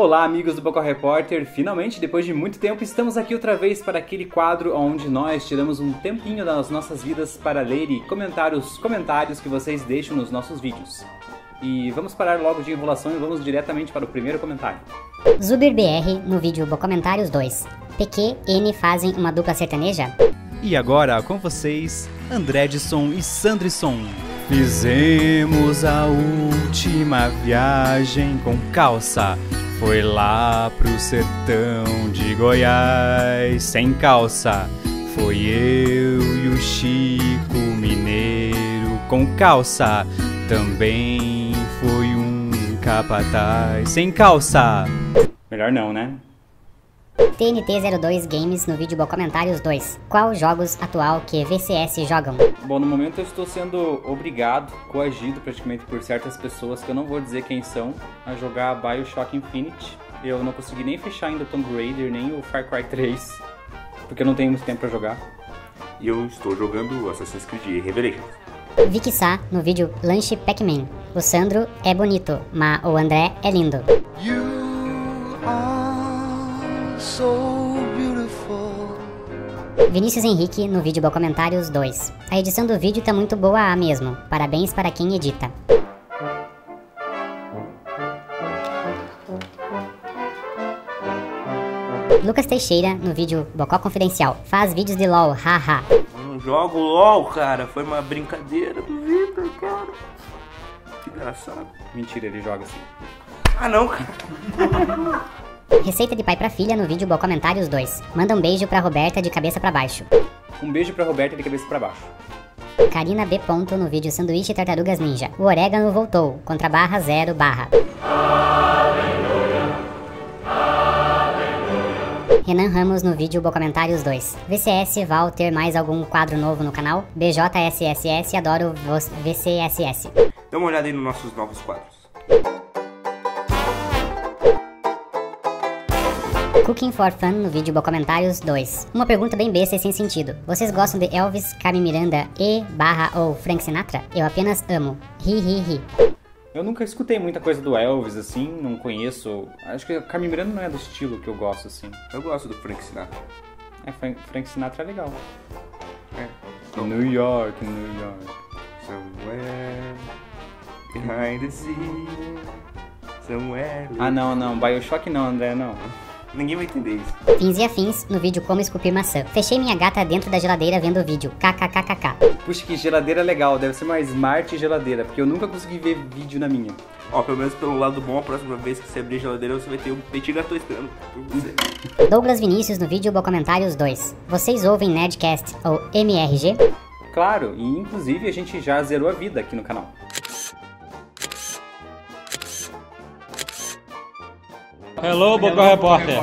Olá, amigos do Bocal Repórter! Finalmente, depois de muito tempo, estamos aqui outra vez para aquele quadro onde nós tiramos um tempinho das nossas vidas para ler e comentar os comentários que vocês deixam nos nossos vídeos. E vamos parar logo de enrolação e vamos diretamente para o primeiro comentário. ZuberBR no vídeo Bocomentários 2. PQ e N fazem uma dupla sertaneja? E agora com vocês, Andredson e Sandrisson. Fizemos a última viagem com calça. Foi lá pro sertão de Goiás sem calça. Foi eu e o Chico Mineiro com calça. Também foi um capataz sem calça. Melhor não, né? TNT02 Games no vídeo Comentários 2. Qual jogos atual que VCS jogam? Bom, no momento eu estou sendo obrigado, coagido praticamente por certas pessoas que eu não vou dizer quem são, a jogar Bioshock Infinite. Eu não consegui nem fechar ainda o Tomb Raider, nem o Far Cry 3, porque eu não tenho muito tempo para jogar. E eu estou jogando Assassin's Creed Revelations. Vicky Sá no vídeo Lanche Pac-Man. O Sandro é bonito, mas o André é lindo. You. Vinícius Henrique no vídeo Comentários 2. A edição do vídeo tá muito boa mesmo. Parabéns para quem edita. Lucas Teixeira no vídeo Bocó Confidencial. Faz vídeos de LOL, haha. Não jogo LOL, cara. Foi uma brincadeira do Victor, cara. Que engraçado. Mentira, ele joga assim. Ah, não, cara. Receita de pai pra filha no vídeo Comentários 2. Manda um beijo pra Roberta de cabeça pra baixo. Um beijo pra Roberta de cabeça pra baixo. Karina B. Ponto no vídeo Sanduíche Tartarugas Ninja. O orégano voltou. Contra barra zero barra. Renan Ramos no vídeo Comentários 2. VCS Val ter mais algum quadro novo no canal? BJSSS adoro VCSS. Dá uma olhada aí nos nossos novos quadros. Cooking for Fun no vídeo Comentários 2. Uma pergunta bem besta e sem sentido. Vocês gostam de Elvis, Carmen Miranda e barra ou Frank Sinatra? Eu apenas amo. Ri, ri, ri. Eu nunca escutei muita coisa do Elvis, assim, não conheço. Acho que Carmen Miranda não é do estilo que eu gosto, assim. Eu gosto do Frank Sinatra. É, Frank, Frank Sinatra é legal. É. New York, New York. Somewhere behind the sea. Somewhere. Ah, não, não. Bioshock não, André, não. Ninguém vai entender isso. Fins e afins no vídeo Como Esculpir Maçã. Fechei minha gata dentro da geladeira vendo o vídeo. KKKKK. Puxa, que geladeira legal. Deve ser uma smart geladeira, porque eu nunca consegui ver vídeo na minha. Ó, pelo menos pelo lado bom, a próxima vez que você abrir a geladeira, você vai ter um petit gâteau esperando por você. Douglas Vinícius no vídeo Comentários 2. Vocês ouvem Nerdcast ou MRG? Claro, e inclusive a gente já zerou a vida aqui no canal. Hello, Boca Repórter.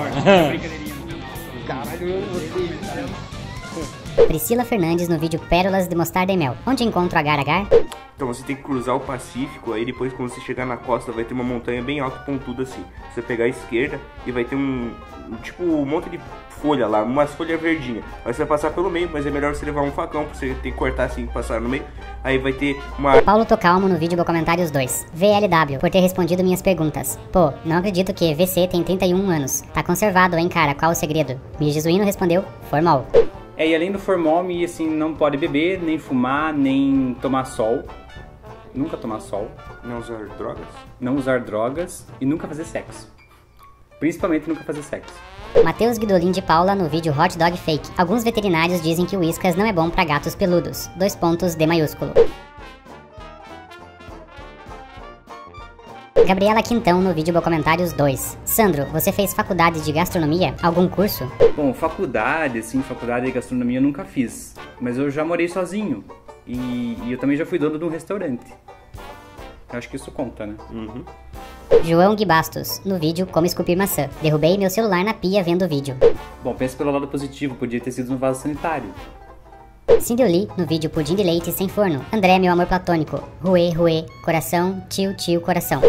Priscila Fernandes no vídeo Pérolas de Mostarda e Mel. Onde encontro Agar Agar? Então você tem que cruzar o Pacífico, aí depois quando você chegar na costa vai ter uma montanha bem alta e pontuda assim. Você pegar a esquerda e vai ter um, um tipo um monte de folha lá, umas folhas verdinhas. Aí você vai passar pelo meio, mas é melhor você levar um facão pra você ter que cortar assim, passar no meio. Aí vai ter uma... Paulo Tocalmo no vídeo Comentários 2. VLW, por ter respondido minhas perguntas. Pô, não acredito que VC tem 31 anos. Tá conservado, hein, cara? Qual o segredo? Mi Jesuíno respondeu, formal. É, e além do formal, Mi, assim, não pode beber, nem fumar, nem tomar sol. Nunca tomar sol. Não usar drogas? Não usar drogas e nunca fazer sexo. Principalmente nunca fazer sexo. Matheus Guidolin de Paula no vídeo Hot Dog Fake. Alguns veterinários dizem que o Whiskas não é bom para gatos peludos. Dois pontos D maiúsculo. Gabriela Quintão no vídeo Comentários 2. Sandro, você fez faculdade de gastronomia? Algum curso? Bom, faculdade, assim, faculdade de gastronomia eu nunca fiz. Mas eu já morei sozinho. E, e eu também já fui dono de um restaurante. Eu acho que isso conta, né? Uhum. João Gui Bastos, no vídeo Como Esculpir Maçã. Derrubei meu celular na pia vendo o vídeo. Bom, pense pelo lado positivo, podia ter sido no vaso sanitário. Cindy Lee, no vídeo Pudim de Leite Sem Forno. André, meu amor platônico. Ruê, ruê, coração, tio, tio, coração.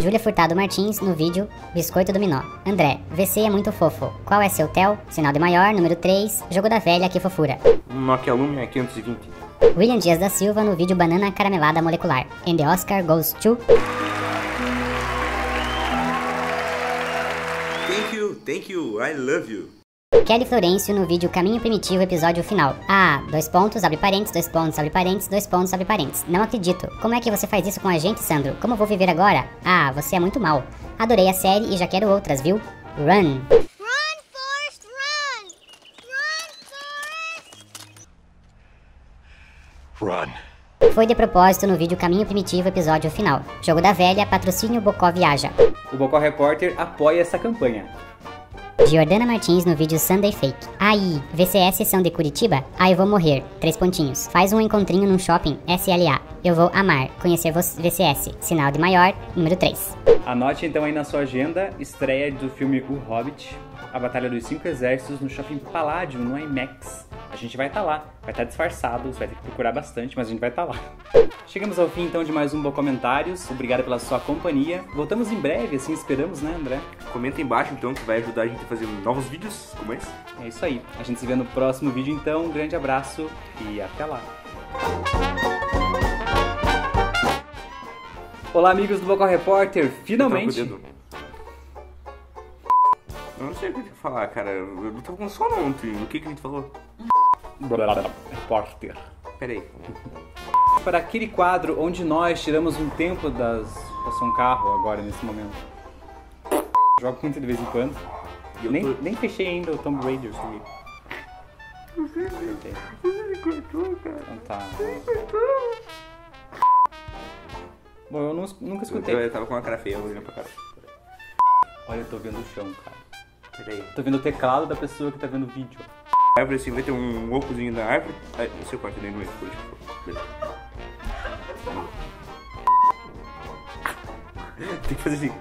Júlia Furtado Martins no vídeo Biscoito Dominó. André, VC é muito fofo. Qual é seu tel? Sinal de maior, número 3. Jogo da velha, que fofura. Nokia Lumia 520. William Dias da Silva no vídeo Banana Caramelada Molecular. And the Oscar goes to... Thank you, thank you, I love you. Kelly Florencio no vídeo Caminho Primitivo, episódio final. Ah, dois pontos, abre parênteses, dois pontos, abre parênteses, dois pontos, abre parênteses. Não acredito. Como é que você faz isso com a gente, Sandro? Como vou viver agora? Ah, você é muito mal. Adorei a série e já quero outras, viu? Run! Run, Forrest, run! Run! Foi de propósito no vídeo Caminho Primitivo, episódio final. Jogo da velha, patrocínio Bocó Viaja. O Bocó Repórter apoia essa campanha. Jordana Martins no vídeo Sunday Fake. Aí, VCS são de Curitiba? Ah, eu vou morrer. Três pontinhos. Faz um encontrinho num shopping. SLA. Eu vou amar. Conhecer VCS. Sinal de maior, número 3. Anote então aí na sua agenda, estreia do filme O Hobbit, A Batalha dos Cinco Exércitos no Shopping Palladium, no IMAX. A gente vai estar lá, vai estar disfarçado, você vai ter que procurar bastante, mas a gente vai estar lá. Chegamos ao fim então de mais um Bom Comentários, obrigado pela sua companhia. Voltamos em breve, assim esperamos, né André? Comenta aí embaixo então que vai ajudar a gente a fazer novos vídeos como esse. É isso aí, a gente se vê no próximo vídeo então, um grande abraço e até lá. Olá amigos do Bocó Repórter, finalmente... Eu não sei o que falar, cara. Eu não tava com sono ontem. O que, que a gente falou? Repórter. Pera aí. para aquele quadro onde nós tiramos um tempo das. Passou um carro agora nesse momento. Jogo muito de vez em quando. Eu Nem, tô- nem fechei ainda o Tomb Raider comigo. Ok. Então tá. Bom, eu não- nunca Eu, escutei. eu tava com uma cara feia olhando pra cara. Olha, eu tô vendo o chão, cara. Pera aí. Tô vendo o teclado da pessoa que tá vendo o vídeo. A árvore assim vai ter um ocozinho da árvore. Aí, você corta dentro do meio por favor. Tem que fazer assim.